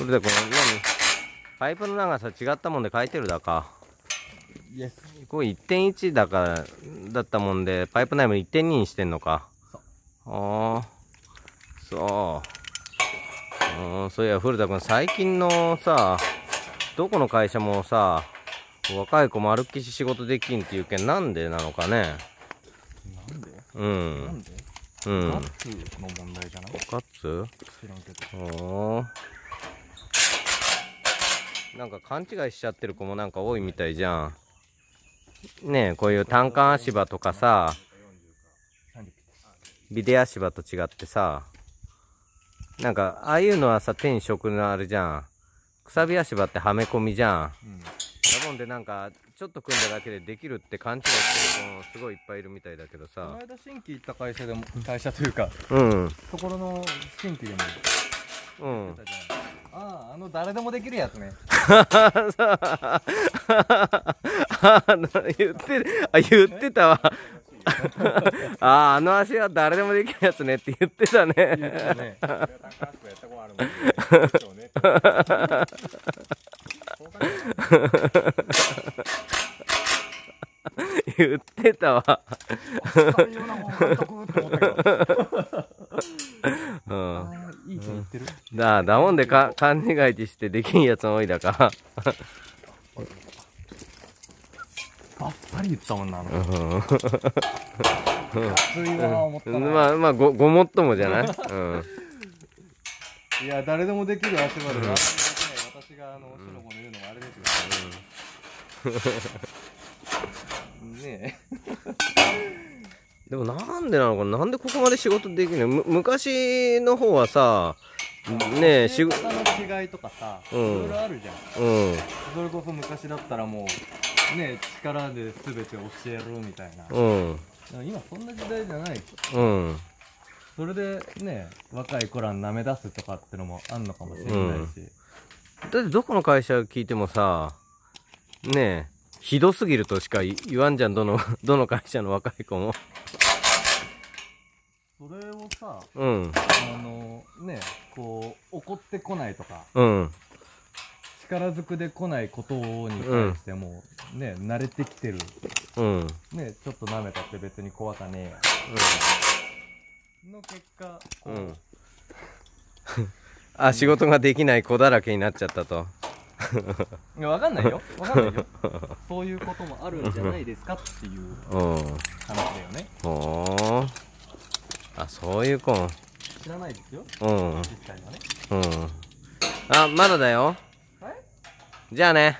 これでこの何？パイプの長さ違ったもんで書いてるだか。これ1.1だからだったもんでパイプ内も1.2にしてんのか。ああそう。うんそういや古田君最近のさどこの会社もさ若い子丸っきし仕事できんっていうけんなんでなのかね。なんで？うなんで？んうん。ガッツの問題じゃない？カッツ？知らんけどなんか勘違いしちゃってる子もなんか多いみたいじゃん。ねえこういう単管足場とかさビデ足場と違ってさなんかああいうのはさ手に職のあれじゃん。くさび足場ってはめ込みじゃん。うんだもんでなんかちょっと組んだだけでできるって勘違いしてる子もすごいいっぱいいるみたいだけどこのさ。間新規行った会社でも会社というかうん。ところの新規でもうん。あああの誰でもできるやつね。あ言ってあ言ってたわ。あああの足は誰でもできるやつねって言ってたね。たね言ってたわ。ってる？だだもんでか勘違いしてできんやつ多いだか。バッサリ言ったもんなあの。うん。熱いわ思ったなまあまあごごもっともじゃない？うん。いや誰でもできる足場で、あん。私があのしのこの言うのもあれですよ、ねでもなんでなのかな？なんでここまで仕事できるのむ昔の方はさねえ仕事の違いとかさ、うん。いろいろあるじゃん。うん。それこそ昔だったらもうね力で全て教えるみたいな、うん。今そんな時代じゃない。うん。それでね若い子らに舐め出すとかってのもあんのかもしれないし、だってどこの会社聞いてもさねえひどすぎるとしか言わんじゃん。どの どの会社の若い子もそれをさうん。あのねこう怒ってこないとかうん。力ずくで来ないことに対しても、ね慣れてきてる。うん。ねちょっと舐めたって別に怖かねえ。やの結果こう、うん。あ仕事ができない子だらけになっちゃったと。いやわかんないよ。わかんないよ。そういうこともあるんじゃないですかっていううん。話だよねあそういう子。知らないですよ。うん。ね。うん。あまだだよ。はいじゃあね